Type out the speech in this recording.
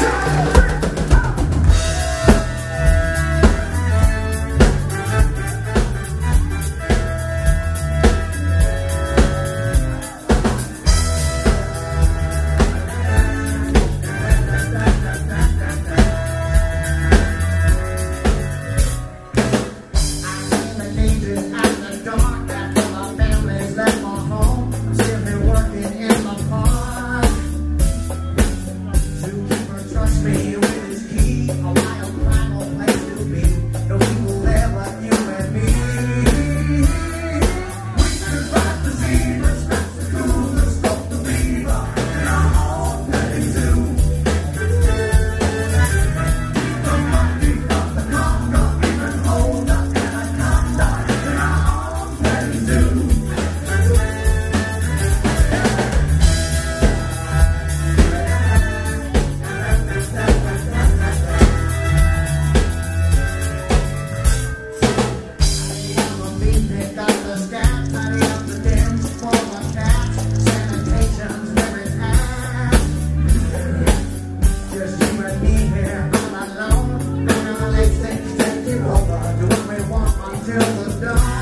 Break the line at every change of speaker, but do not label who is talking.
me till the dawn.